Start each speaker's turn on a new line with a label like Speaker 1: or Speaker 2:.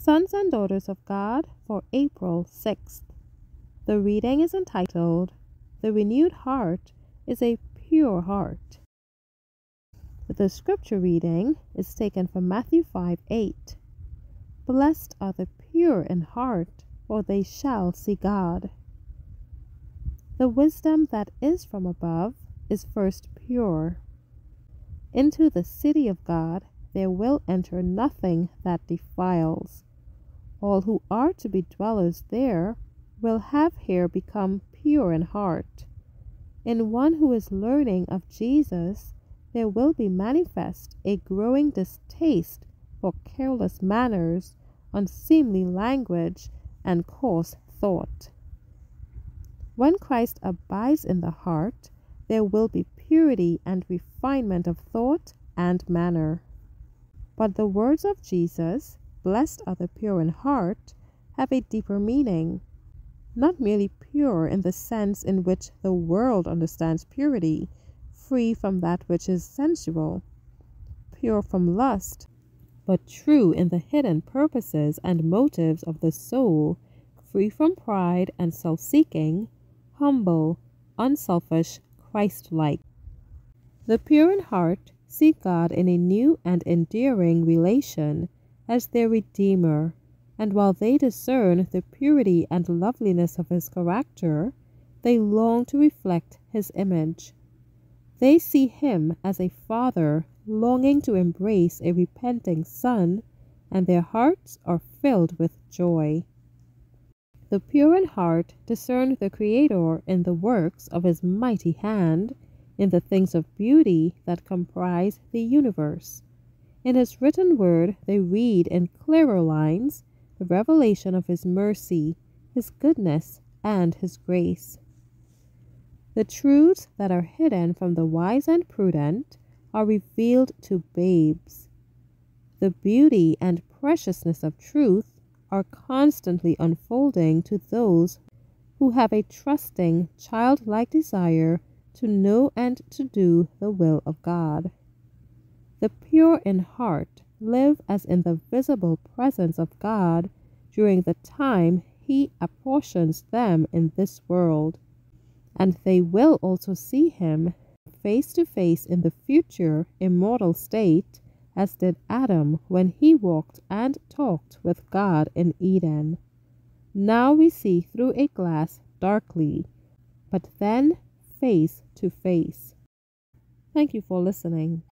Speaker 1: Sons and Daughters of God for April 6th. The reading is entitled, The Renewed Heart is a Pure Heart. The scripture reading is taken from Matthew 5 8. Blessed are the pure in heart, for they shall see God. The wisdom that is from above is first pure. Into the city of God there will enter nothing that defiles. All who are to be dwellers there will have here become pure in heart. In one who is learning of Jesus, there will be manifest a growing distaste for careless manners, unseemly language, and coarse thought. When Christ abides in the heart, there will be purity and refinement of thought and manner. But the words of Jesus, blessed are the pure in heart, have a deeper meaning. Not merely pure in the sense in which the world understands purity, free from that which is sensual, pure from lust, but true in the hidden purposes and motives of the soul, free from pride and self seeking, humble, unselfish, Christ like. The pure in heart see God in a new and endearing relation as their Redeemer, and while they discern the purity and loveliness of His character, they long to reflect His image. They see him as a father longing to embrace a repenting son, and their hearts are filled with joy. The pure in heart discern the Creator in the works of his mighty hand, in the things of beauty that comprise the universe. In his written word, they read in clearer lines the revelation of his mercy, his goodness, and his grace. The truths that are hidden from the wise and prudent are revealed to babes. The beauty and preciousness of truth are constantly unfolding to those who have a trusting, childlike desire to know and to do the will of God. The pure in heart live as in the visible presence of God during the time He apportions them in this world and they will also see him face to face in the future immortal state, as did Adam when he walked and talked with God in Eden. Now we see through a glass darkly, but then face to face. Thank you for listening.